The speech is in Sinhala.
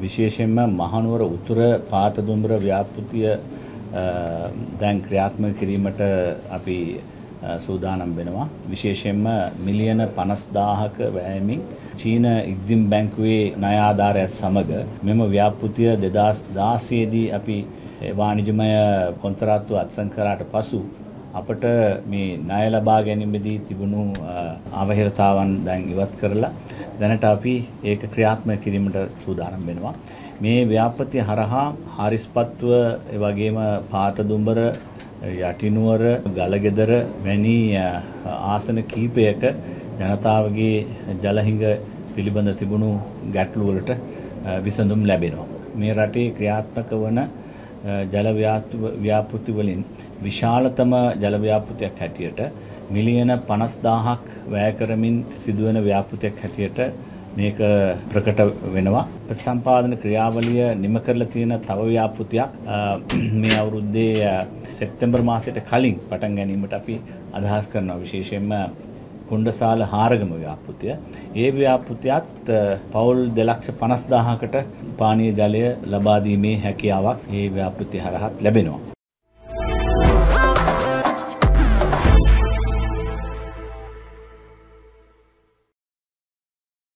විශේෂයෙන්ම මහනුවර උතුර පාතදුම්බර ව්‍යාපෘතිය දැන් ක්‍රියාත්මක කිරීමට අපි සූදානම් වෙනවා. විශේෂයෙන්ම මිලියන 50000ක වැයමින් චීන එක්සිම් බැංකුවේ ණය ආධාරයත් සමග මෙම ව්‍යාපෘතිය 2016 දී අපි වාණිජමය කොන්ත්‍රාත්තුව අත්සන් කරාට පසු අපට මේ ණය ලබා ගැනීමේදී තිබුණු අවහිරතාවන් දැන් ඉවත් කරලා දැනට අපි ඒක ක්‍රියාත්මක කිරීමට සූදානම් වෙනවා. මේ ව්‍යාපෘතිය හරහා හාරිස්පත්තුව ඒ වගේම පාතදුම්බර යටිනුවර ගලගෙදර වැනි ආසන කීපයක ජනතාවගේ ජලහිඟ පිළිබඳ තිබුණු ගැටලු වලට විසඳුම් ලැබෙනවා. මේ රටේ ක්‍රියාත්මක වන ජල ව්‍යාපෘති වලින් විශාලතම ජල ව්‍යාපෘතියක් හැටියට මිලියන 50000ක් වැය කරමින් සිදුවෙන ව්‍යාපෘතියක් හැටියට මේක ප්‍රකට වෙනවා. ප්‍රතිසම්පාදන ක්‍රියාවලිය නිම කරලා තියෙන තව ව්‍යාපෘතියක් මේ අවුරුද්දේ සෙප්තැම්බර් මාසයට කලින් පටන් ගැනීමට අපි අදහස් කරනවා. විශේෂයෙන්ම කුණ්ඩසාල හාරගම ව්‍යාපෘතිය. ඒ ව්‍යාපෘතියත් පවුල් 250000කට පානීය ජලය ලබා දීමේ හැකියාවක් ඒ ව්‍යාපෘතිය හරහා ලැබෙනවා.